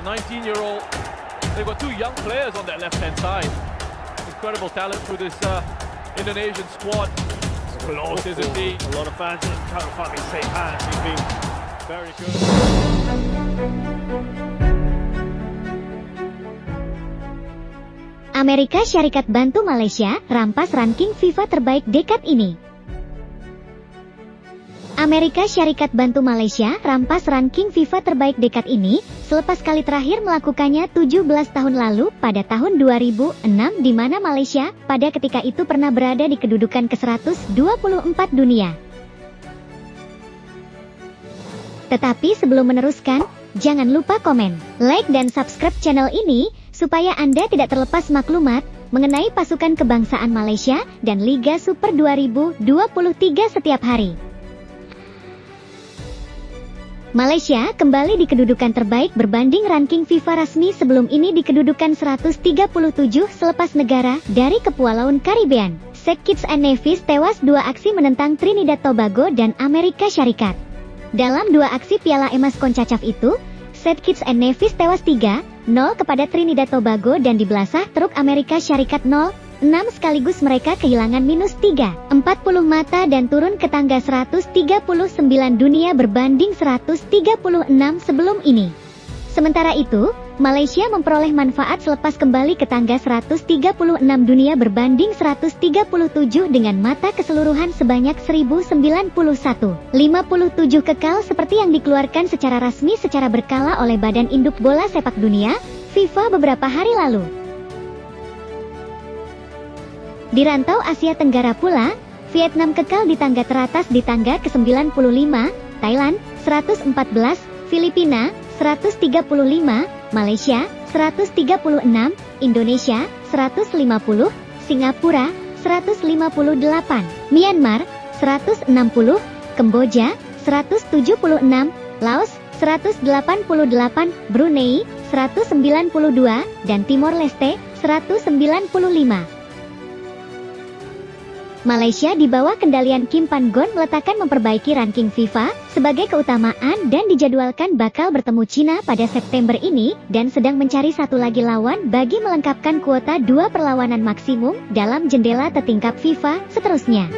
The 19-year-old. They've got two young players on that left-hand side. Incredible talent through this uh, Indonesian squad. Close, isn't he? A lot of fans in Karafani say hands. He's been very good. Amerika Syarikat bantu Malaysia rampas ranking FIFA terbaik dekad ini. Amerika Syarikat bantu Malaysia rampas ranking FIFA terbaik dekad ini selepas kali terakhir melakukannya 17 tahun lalu pada tahun 2006 di mana Malaysia pada ketika itu pernah berada di kedudukan ke-124 dunia. Tetapi sebelum meneruskan, jangan lupa komen, like dan subscribe channel ini supaya Anda tidak terlepas maklumat mengenai pasukan kebangsaan Malaysia dan Liga Super 2023 setiap hari. Malaysia kembali di kedudukan terbaik berbanding ranking FIFA resmi sebelum ini di kedudukan 137 selepas negara dari Kepulauan Karibian. Kitts and Nevis tewas dua aksi menentang Trinidad Tobago dan Amerika Syarikat. Dalam dua aksi Piala Emas Koncacaf itu, St. Kitts and Nevis tewas 3, 0 kepada Trinidad Tobago dan di belasah teruk Amerika Syarikat 0, 6 sekaligus mereka kehilangan minus 3, 40 mata dan turun ke tangga 139 dunia berbanding 136 sebelum ini. Sementara itu, Malaysia memperoleh manfaat selepas kembali ke tangga 136 dunia berbanding 137 dengan mata keseluruhan sebanyak 1091. 57 kekal seperti yang dikeluarkan secara resmi secara berkala oleh Badan Induk Bola Sepak Dunia, FIFA beberapa hari lalu. Di rantau Asia Tenggara pula, Vietnam kekal di tangga teratas di tangga ke-95, Thailand 114, Filipina 135, Malaysia 136, Indonesia 150, Singapura 158, Myanmar 160, Kamboja 176, Laos 188, Brunei 192, dan Timor Leste 195. Malaysia di bawah kendalian Kim Pan Gon meletakkan memperbaiki ranking FIFA sebagai keutamaan dan dijadwalkan bakal bertemu Cina pada September ini dan sedang mencari satu lagi lawan bagi melengkapkan kuota dua perlawanan maksimum dalam jendela tertingkap FIFA seterusnya.